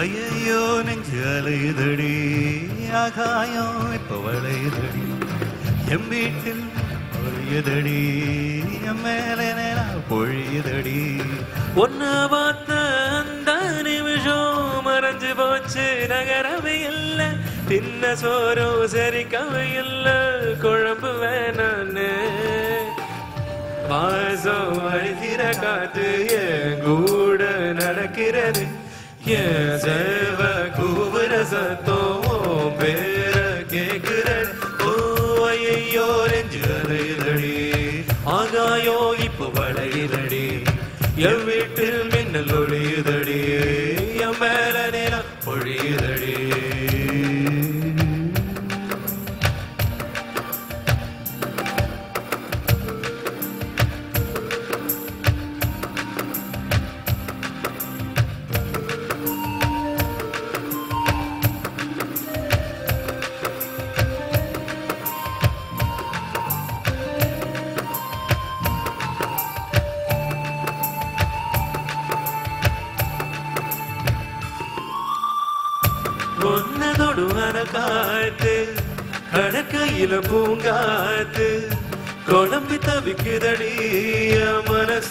ஐயோ நெஞ்சு அலையுதடி ஆகாயம் இப்போ வளையுதடி. எம் வீட்டில் பொழியுதடி எம் மேலே நேரா பொழியுதடி. ஒன்று பார்த்த அந்த நிமிஷம் மறைஞ்சு போச்சு நகரவே இல்லை. தின்ன சோறும் செரிக்கவே இல்லை குழம்பு வே வாசம் காத்து என் கூட நடக்கிறது. என் சேவ கூவுற சத்தம் பேர கேக்குறது ஓ ஐயோ நெஞ்சு அலையுதடி ஆகாயோ இப்போ வளையுதடி என் வீட்டில் மின்னல் ஒழியுதடி வான காத்து கணக்கையில பூங்காத்து குழம்பி தவிக்குதடி மனச.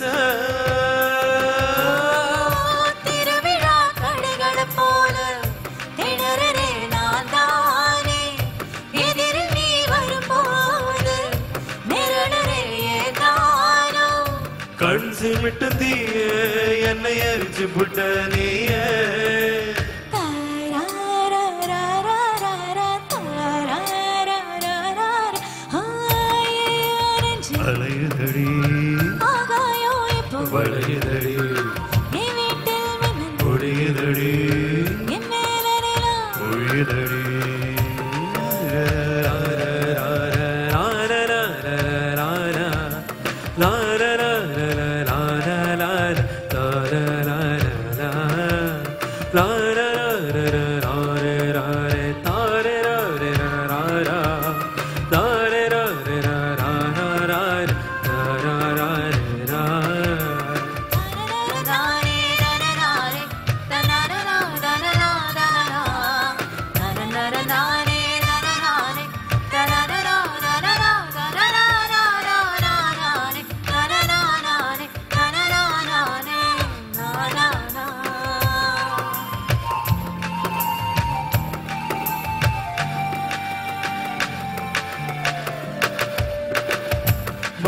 கண் சிமிட்டு தீய என்னை எரிச்சு புட்ட நீயே. வளையுதடி ஆகாயம் இப்போ வளையுதடி என் வீட்டில் மின்னல் பொழியுதடி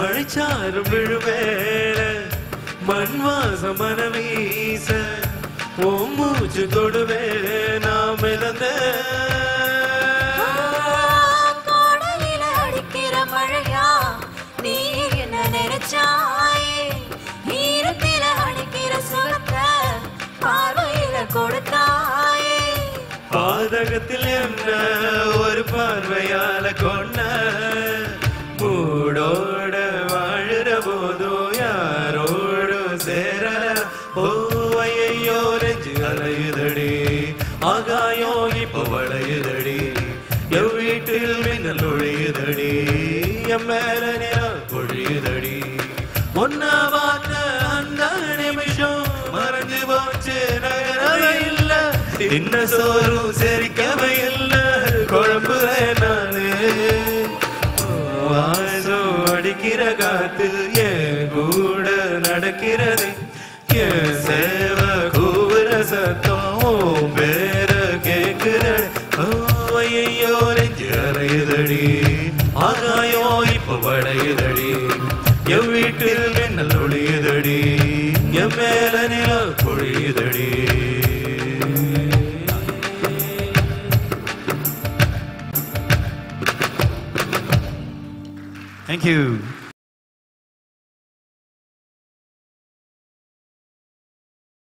மழைச்சாரும் விழுவேல மண்வாச மனவீச ஓ மூச்சு தொடுவே நாம் இழந்த பாதகத்தில் என்ன ஒரு பார்வையால கொண்ட மூடோட வளையுதடி. ஆகாயம் இப்போ வளையுதடி. எவ் வீட்டில் மின்னல் ஒழியுதடி. என் மேல நிறம் பொழியுதடி. ஒன்ன பார்த்த அந்த நிமிஷம் மறைஞ்சு போச்சு நகரவே இல்ல. இன்ன சோறும் செரிக்கவே இல்ல. குழம்பு நானு. வாசம் அடிக்கிற காத்து. வளையுதடி என் வீட்டில் மின்னல் ஒளியுதடி என் மேல நில பொழியுதடி Thank you.